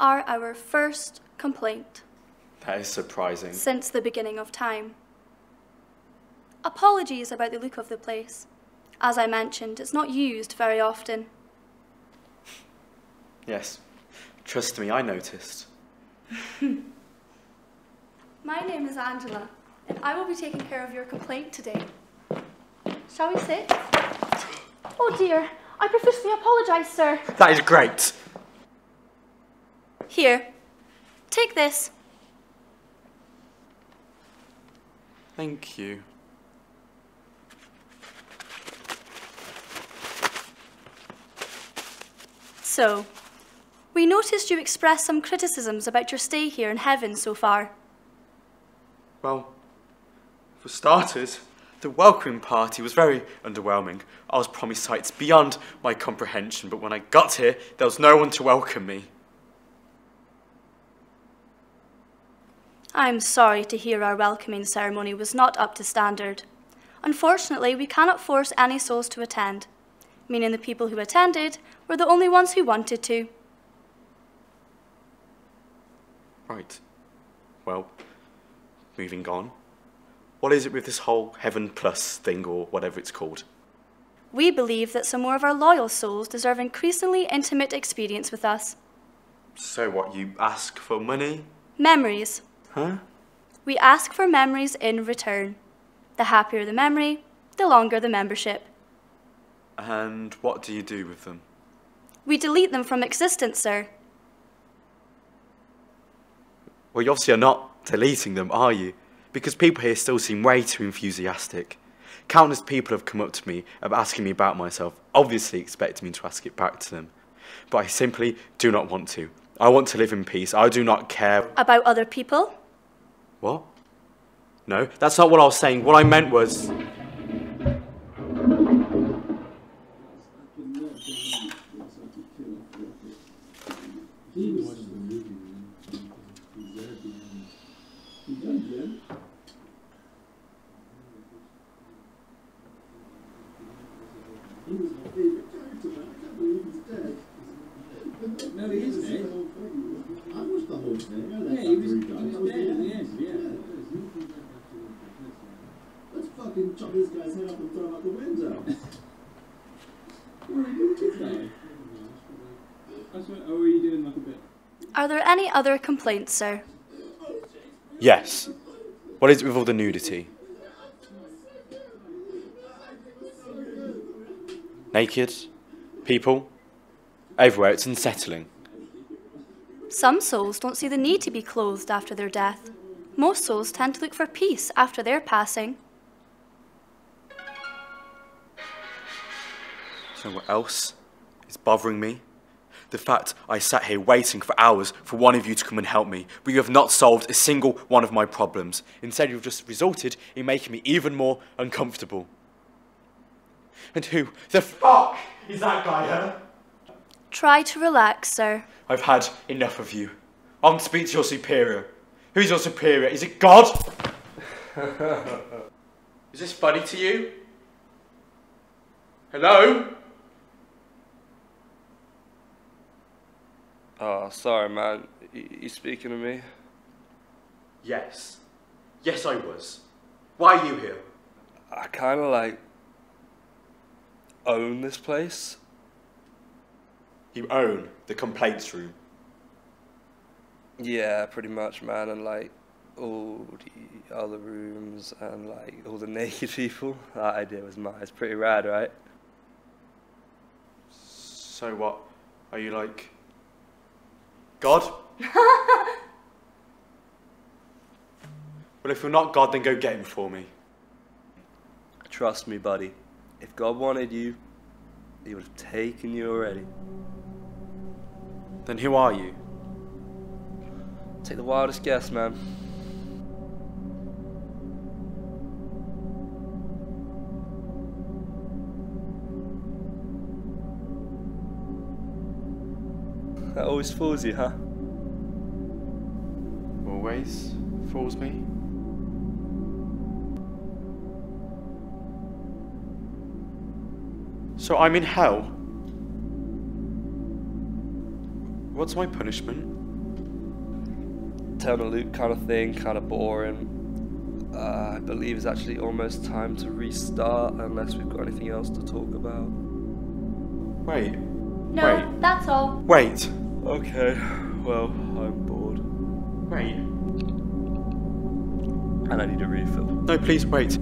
are our first complaint That is surprising. since the beginning of time. Apologies about the look of the place. As I mentioned, it's not used very often. Yes. Trust me, I noticed. My name is Angela, and I will be taking care of your complaint today. Shall we sit? Oh dear, I profusely apologise, sir. That is great. Here, take this. Thank you. So, we noticed you expressed some criticisms about your stay here in heaven so far. Well, for starters, the welcoming party was very underwhelming. I was promised sights beyond my comprehension, but when I got here, there was no one to welcome me. I'm sorry to hear our welcoming ceremony was not up to standard. Unfortunately, we cannot force any souls to attend, meaning the people who attended were the only ones who wanted to. Right. Well, moving on. What is it with this whole Heaven Plus thing, or whatever it's called? We believe that some more of our loyal souls deserve increasingly intimate experience with us. So what, you ask for money? Memories. Huh? We ask for memories in return. The happier the memory, the longer the membership. And what do you do with them? We delete them from existence, sir. Well, you obviously are not deleting them, are you? Because people here still seem way too enthusiastic. Countless people have come up to me asking me about myself, obviously expecting me to ask it back to them. But I simply do not want to. I want to live in peace. I do not care. About other people? What? No, that's not what I was saying. What I meant was. No, he is dead. I watched the whole thing. I Yeah, he was, he was dead in the end, yeah. Let's fucking chop this guy's head off and throw him out the window. what are you doing, guy? Oh, are you doing like a bit? Are there any other complaints, sir? Yes. What is it with all the nudity? Naked? People? Everywhere, it's unsettling. Some souls don't see the need to be clothed after their death. Most souls tend to look for peace after their passing. So what else is bothering me? The fact I sat here waiting for hours for one of you to come and help me, but you have not solved a single one of my problems. Instead, you've just resulted in making me even more uncomfortable. And who the fuck is that guy, huh? Try to relax, sir. I've had enough of you. I want to speak to your superior. Who's your superior? Is it God? is this funny to you? Hello? Oh, sorry, man. Y- You speaking to me? Yes. Yes, I was. Why are you here? I kind of like own this place. You own the complaints room. Yeah, pretty much, man. And like all the other rooms and like all the naked people. That idea was mine. It's pretty rad, right? So what? Are you like God? well, if you're not God, then go get him for me. Trust me, buddy. If God wanted you, He would have taken you already. Then who are you? Take the wildest guess, man. That always fools you, huh? Always fools me. So I'm in hell. What's my punishment? eternal loop kind of thing, kind of boring. Uh, I believe it's actually almost time to restart unless we've got anything else to talk about. Wait, No, Wait. that's all. wait, Okay, well, I'm bored. wait. And I need a refill. No, please wait.